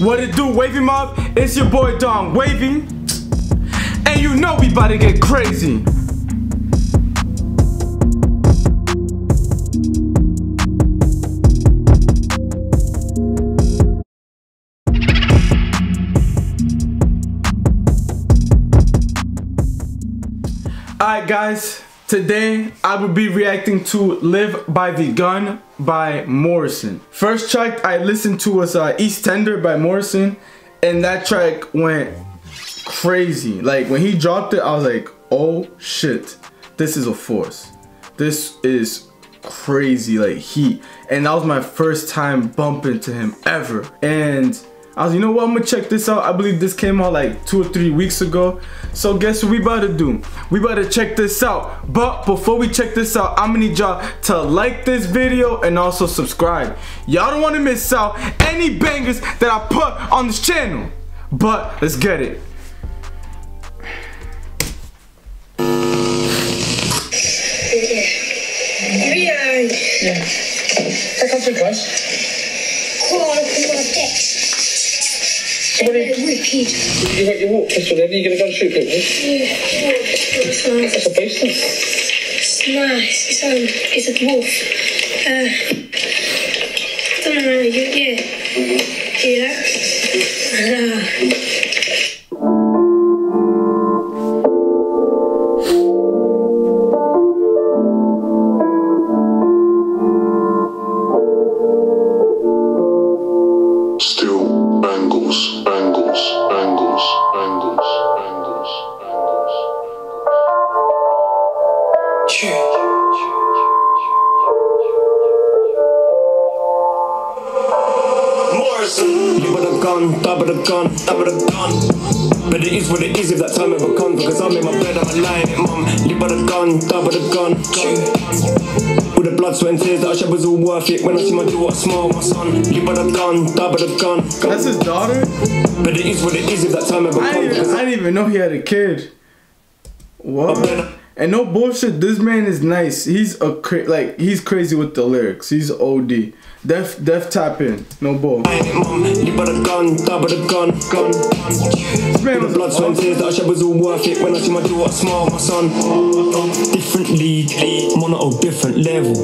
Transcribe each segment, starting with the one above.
What it do, Wavy Mob? It's your boy Don Wavy. And you know we about to get crazy. Alright guys, today I will be reacting to Live by the Gun by Morrisson. First track I listened to was uh, East Tender by Morrisson and that track went crazy. Like when he dropped it I was like, oh shit, this is a force. This is crazy like heat and that was my first time bumping to him ever and I was, you know what, I'm gonna check this out. I believe this came out like two or three weeks ago. So guess what we about to do? We about to check this out. But before we check this out, I'm gonna need y'all to like this video and also subscribe. Y'all don't wanna miss out any bangers that I put on this channel. But let's get it. Yeah. Yeah. That comes with us. Call up my text. Somebody, Wicked. you got your walk pistol then, are you going to go and shoot people? Yeah. It's nice. That's a beast, isn't it? It's nice. It's, um, it's a dwarf. Uh, I don't know. You, yeah. Yeah. Uh, Still bangles, angles, angles, angles, angles, bangles. Morrisson. You with a gun, double the gun, double the gun. But it is what it is if that time ever comes because I'm in my bed, I'm lying it, mum. You with a gun, double the gun, gun. The blood, sweat, and tears that I shed was all worth it when I see my daughter smile, my son. With a gun, double the gun, gun. That's his daughter? But it is what it is if that time ever I comes didn't, even, I didn't even know he had a kid. What? And no bullshit, this man is nice. He's a cra- like he's crazy with the lyrics. He's OD. Def Def tapping. No mum. You a gun, double the gun, gun. Man the blood, sweat, tears that I shed was all worth it when I see my daughter smile, my son. Different league, I'm on a different level.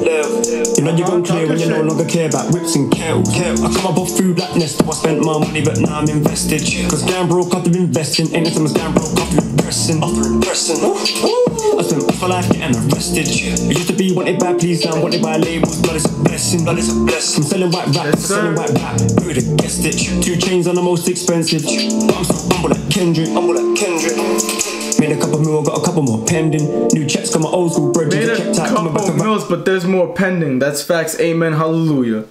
You know you're gonna clear when you no longer care about whips and kettles. I come up off food like Nest, I spent my money, but now I'm invested. Cause Gam broke after investing, anytime it's Gam broke after impressing. After impressing. I spent my life getting arrested. I used to be wanted by now I'm wanted by labels. Blood is a blessing, blood is a blessing. I'm selling white rap, Yes, selling white rap. Who would have guessed it? Two chains on the most expensive. But I'm so humble like Kendrick, humble like Kendrick. Made a couple mil, got a couple more pending. New checks, got my old school bread. made a kept tight, coming back couple mils, but there's more pending. That's facts. Amen. Hallelujah.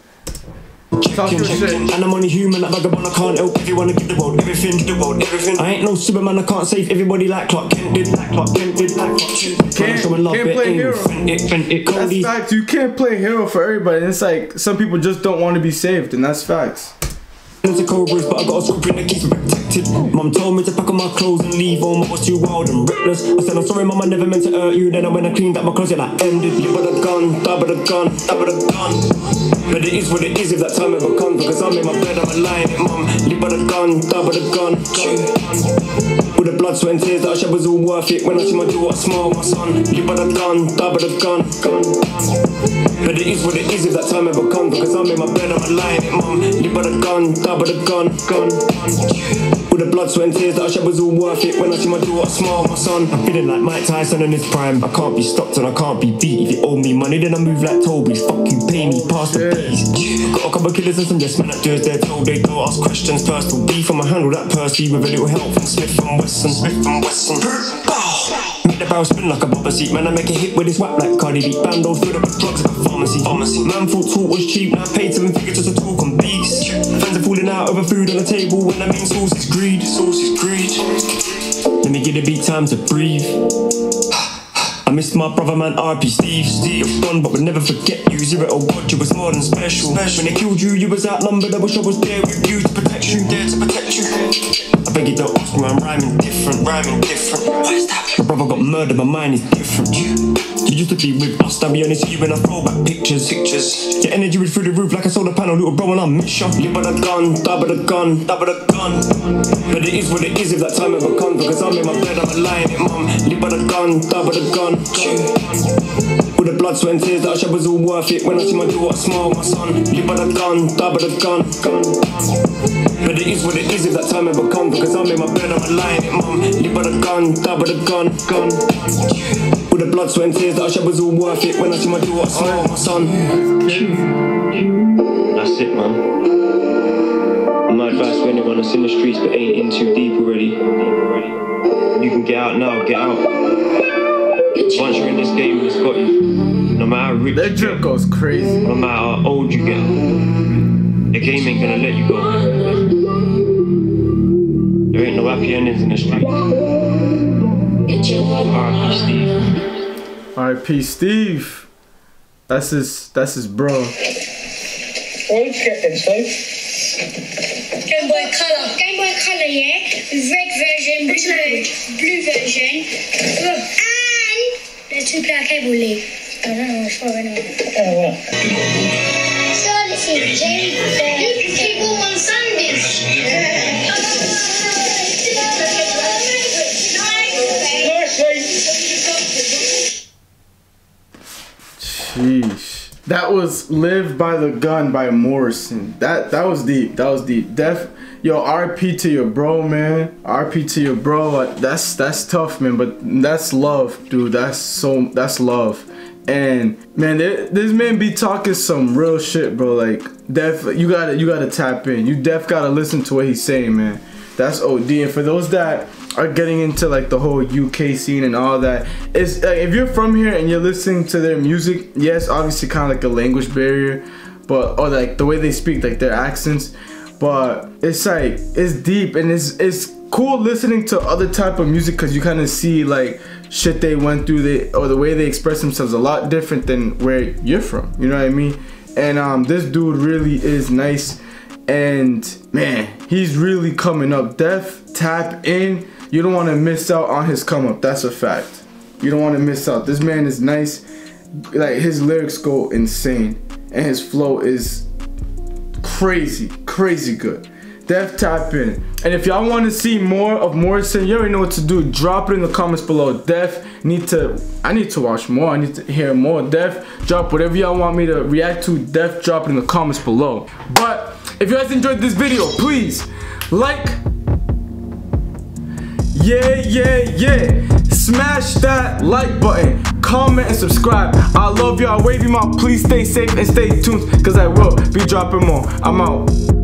Talk your shit. And I'm only human, like vagabond, I can't help everyone to give the world everything, the world everything. I ain't no Superman, I can't save everybody like Clark Kent did, like Clark Kent did, like Clark Kent. Can't- can't play ain't hero. It, it, it, That's facts. You can't play hero for everybody. It's like some people just don't want to be saved, and that's facts. Into cobras, but I got a scorpion that keeps protected. Mum told me to pack up my clothes and leave home. I was too wild and reckless. I said, I'm sorry, mum, I never meant to hurt you. Then I went and cleaned up my closet, I ended. You with a gun, double the gun, the gun. But it is what it is if that time ever comes. Because I'm in my bed, I'm lying it, mum. You with a gun, double the gun, gun. With the blood, sweat, and tears that I shed was all worth it. When I see my daughter smile, my son. You with a gun, double the gun, gun. But it is what it is if that time ever comes Because I'm in my bed, I'm lying it, mum You got a gun, double the gun, gun With the blood, sweat and tears that I shed was all worth it When I see my daughter smile, my son I'm feeling like Mike Tyson in his prime I can't be stopped and I can't be beat If you owe me money, then I move like Toby's Fuck you, pay me, pass the peas Got a couple of killers and some yes men actors They're told they don't ask questions Personal beef, I'ma handle that Percy With a little help from Smith and Wesson Smith and Wesson Bow. Make the barrel spin like a bubble seat. Man, I make a hit with this whack like Cardi B. Bandos filled up with drugs like a pharmacy. pharmacy. Man thought talk was cheap, now I paid seven figures just to talk on. Out over food on the table when I mean sauce is greed. Sauce is greed. Let me get a beat time to breathe. I miss my brother man RP Steve Steve gone but we'll never forget you Zero or God you was more than special When they killed you you was outnumbered I wish I was there with you to protect you There to protect you I beg you don't ask me, I'm rhyming different, rhyming different. My brother got murdered, my mind is different. You used to be with us, I'll be honest you when I throw back pictures. pictures. Your energy was through the roof like a solar panel, little bro, and I miss you. Live by the gun, by the gun, by the gun. But it is what it is if that time ever comes, because I'm in my bed, I'm lying it, mum. Live by the gun, die by the gun. All the blood, sweat, and tears that I shed was all worth it. When I see my daughter smile, my son. Live by the gun, die by the gun. But it is what it is if that time ever comes, because I'm in my bed, I'm lying it, mum. Live by the gun, die by the gun, gun. All the blood, sweat, and tears that I shed was all worth it. When I see my daughter smile, my son. That's it, man. My advice to anyone that's in the streets but ain't in too deep already. You can get out now, get out. Once you're in this game, it's got you. No matter how rich That you drip goes crazy. no matter how old you get, the game ain't gonna let you go. There ain't no happy endings in the street. R.I.P. Steve. R.I.P. Steve. That's his. That's his bro. What did you get inside? Game Boy Color. Game Boy Color, yeah. Red version, blue, blue version. Look, and the two player cable league. Sheesh. That was "Live by the Gun" by Morrisson. That that was deep. That was deep. Def, yo, RP to your bro, man. RP to your bro. That's that's tough, man. But that's love, dude. That's so that's love. And man, this man be talking some real shit, bro. Like Def, you gotta you gotta tap in. You def gotta listen to what he's saying, man. That's OD. And for those that are getting into like the whole UK scene and all that, it's like, if you're from here and you're listening to their music, yes, obviously kind of like a language barrier, but or like the way they speak, like their accents. But it's like it's deep and it's it's cool listening to other type of music because you kind of see like shit they went through they or the way they express themselves a lot different than where you're from you know what i mean? And um this dude really is nice and man he's really coming up. Def tap in. You don't want to miss out on his come up that's a fact. You don't want to miss out. This man is nice. Like his lyrics go insane and his flow is crazy, crazy good. Def tap in. And if y'all want to see more of Morrisson, you already know what to do. Drop it in the comments below. Def need to I need to watch more. I need to hear more. Def drop whatever y'all want me to react to. Def drop it in the comments below. But if you guys enjoyed this video, please like yeah, yeah, yeah. Smash that like button, comment and subscribe. I love y'all. Wavy Mob. Please stay safe and stay tuned because I will be dropping more. I'm out.